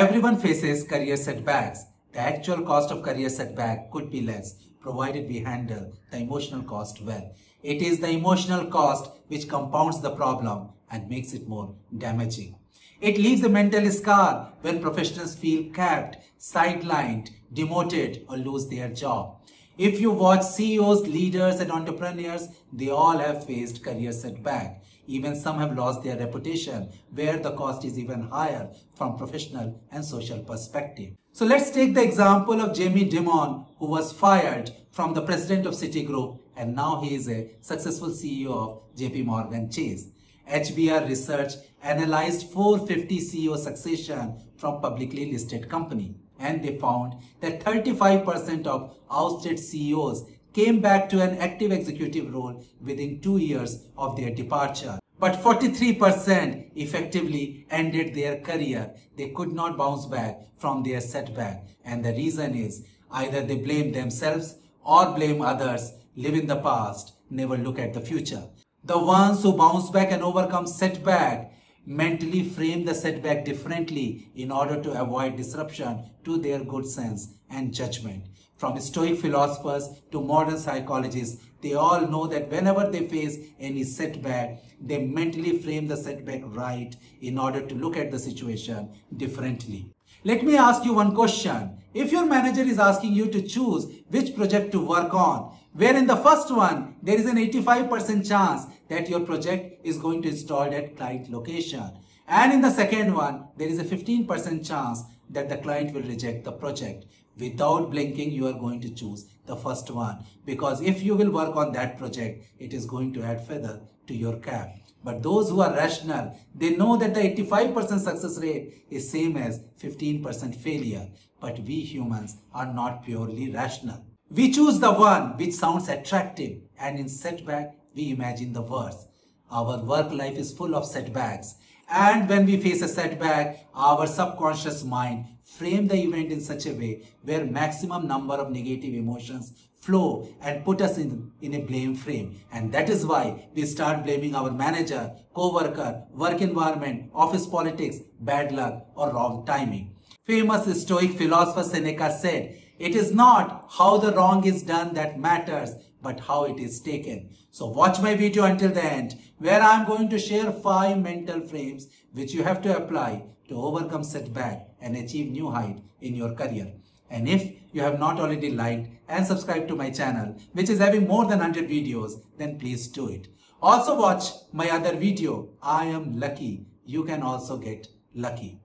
Everyone faces career setbacks. The actual cost of career setback could be less, provided we handle the emotional cost well. It is the emotional cost which compounds the problem and makes it more damaging. It leaves a mental scar when professionals feel capped, sidelined, demoted or lose their job. If you watch CEOs, leaders and entrepreneurs, they all have faced career setback. Even some have lost their reputation where the cost is even higher from professional and social perspective. So let's take the example of Jamie Dimon who was fired from the president of Citigroup and now he is a successful CEO of JP Morgan Chase. HBR Research analyzed 450 CEO succession from publicly listed company and they found that 35% of ousted CEOs came back to an active executive role within two years of their departure. But 43% effectively ended their career. They could not bounce back from their setback. And the reason is either they blame themselves or blame others, live in the past, never look at the future. The ones who bounce back and overcome setback mentally frame the setback differently in order to avoid disruption to their good sense and judgment. From Stoic philosophers to modern psychologists, they all know that whenever they face any setback, they mentally frame the setback right in order to look at the situation differently. Let me ask you one question. If your manager is asking you to choose which project to work on, where in the first one, there is an 85% chance that your project is going to install at client location. And in the second one, there is a 15% chance that the client will reject the project. Without blinking, you are going to choose the first one. Because if you will work on that project, it is going to add feather to your cap. But those who are rational, they know that the 85% success rate is same as 15% failure. But we humans are not purely rational. We choose the one which sounds attractive and in setback, we imagine the worst. Our work life is full of setbacks. And when we face a setback, our subconscious mind frame the event in such a way where maximum number of negative emotions flow and put us in, in a blame frame. And that is why we start blaming our manager, co-worker, work environment, office politics, bad luck or wrong timing. Famous Stoic philosopher Seneca said, it is not how the wrong is done that matters, but how it is taken. So watch my video until the end, where I am going to share five mental frames which you have to apply to overcome setback and achieve new height in your career. And if you have not already liked and subscribed to my channel, which is having more than 100 videos, then please do it. Also watch my other video, I am lucky. You can also get lucky.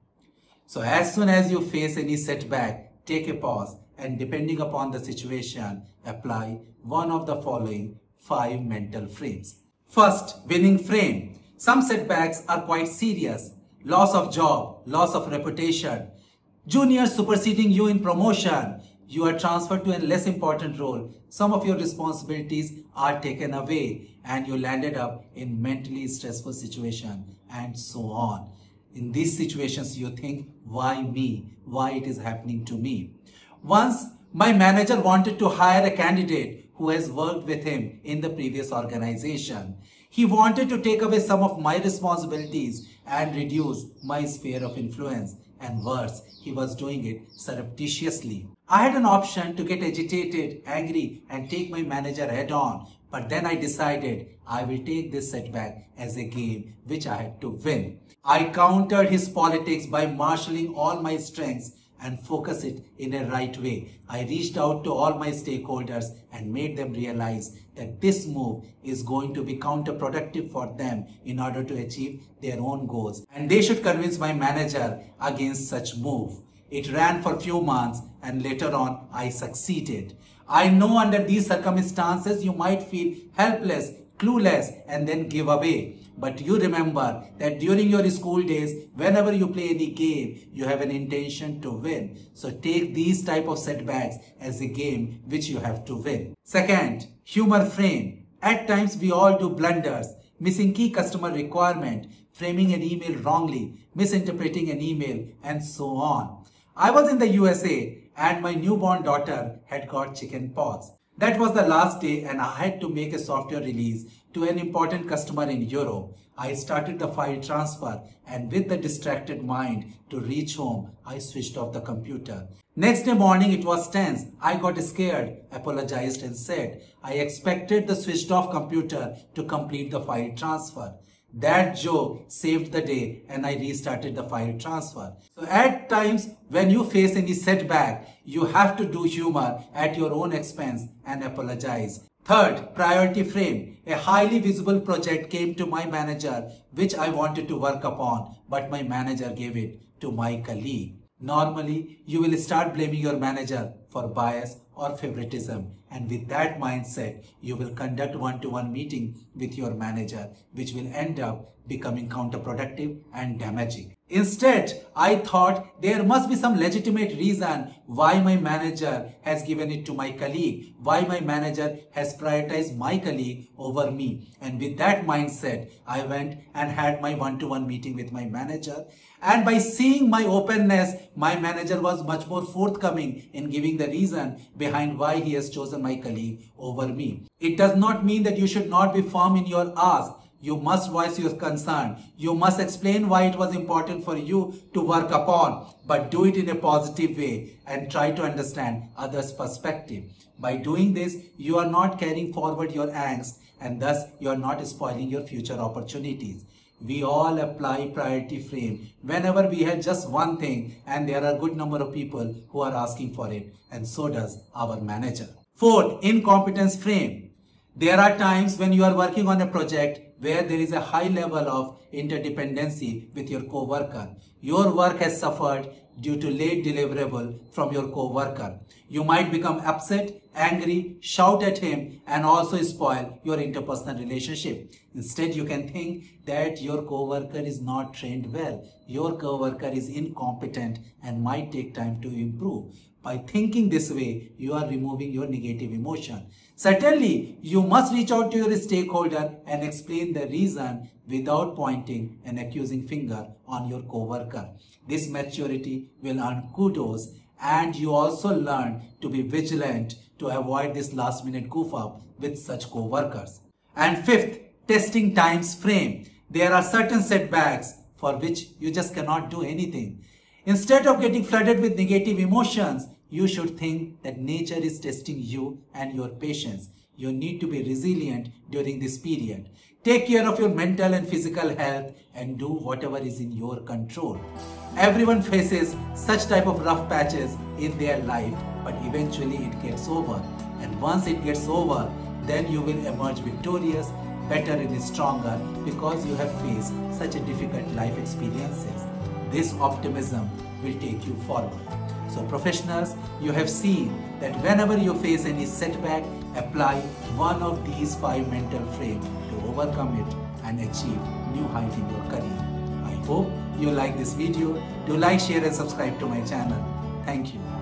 So as soon as you face any setback, take a pause and depending upon the situation, apply one of the following five mental frames. First, winning frame. Some setbacks are quite serious. Loss of job, loss of reputation, juniors superseding you in promotion, you are transferred to a less important role. Some of your responsibilities are taken away and you landed up in mentally stressful situation and so on. In these situations, you think, why me? Why it is happening to me? Once my manager wanted to hire a candidate who has worked with him in the previous organization. He wanted to take away some of my responsibilities and reduce my sphere of influence. And worse, he was doing it surreptitiously. I had an option to get agitated, angry and take my manager head on. But then I decided I will take this setback as a game which I had to win. I countered his politics by marshalling all my strengths and focus it in a right way. I reached out to all my stakeholders and made them realize that this move is going to be counterproductive for them in order to achieve their own goals. And they should convince my manager against such move. It ran for few months and later on I succeeded. I know under these circumstances you might feel helpless, clueless and then give away. But you remember that during your school days, whenever you play any game, you have an intention to win. So take these type of setbacks as a game which you have to win. Second, humor frame. At times we all do blunders, missing key customer requirement, framing an email wrongly, misinterpreting an email and so on. I was in the USA and my newborn daughter had got chicken pox. That was the last day and I had to make a software release to an important customer in Europe. I started the file transfer and with the distracted mind to reach home, I switched off the computer. Next day morning, it was tense. I got scared, apologized and said, I expected the switched off computer to complete the file transfer. That joke saved the day and I restarted the file transfer. So at times when you face any setback, you have to do humor at your own expense and apologize. Third, priority frame. A highly visible project came to my manager which I wanted to work upon, but my manager gave it to my colleague. Normally, you will start blaming your manager for bias or favoritism. And with that mindset, you will conduct one-to-one -one meeting with your manager, which will end up becoming counterproductive and damaging. Instead, I thought there must be some legitimate reason why my manager has given it to my colleague, why my manager has prioritized my colleague over me. And with that mindset, I went and had my one-to-one -one meeting with my manager. And by seeing my openness, my manager was much more forthcoming in giving the reason behind why he has chosen my colleague over me. It does not mean that you should not be firm in your ask you must voice your concern. You must explain why it was important for you to work upon, but do it in a positive way and try to understand others' perspective. By doing this, you are not carrying forward your angst and thus you are not spoiling your future opportunities. We all apply priority frame whenever we have just one thing and there are a good number of people who are asking for it and so does our manager. Fourth, incompetence frame. There are times when you are working on a project where there is a high level of interdependency with your co-worker. Your work has suffered due to late deliverable from your co-worker. You might become upset, angry, shout at him and also spoil your interpersonal relationship. Instead, you can think that your co-worker is not trained well. Your co-worker is incompetent and might take time to improve. By thinking this way, you are removing your negative emotion. Certainly, you must reach out to your stakeholder and explain the reason without pointing an accusing finger on your coworker. This maturity will earn kudos and you also learn to be vigilant to avoid this last minute goof up with such co-workers. And fifth, testing times frame. There are certain setbacks for which you just cannot do anything. Instead of getting flooded with negative emotions, you should think that nature is testing you and your patience. You need to be resilient during this period. Take care of your mental and physical health and do whatever is in your control. Everyone faces such type of rough patches in their life, but eventually it gets over. And once it gets over, then you will emerge victorious, better and stronger because you have faced such a difficult life experiences. This optimism will take you forward. So professionals, you have seen that whenever you face any setback, apply one of these five mental frame to overcome it and achieve new height in your career. I hope you like this video. Do like, share and subscribe to my channel. Thank you.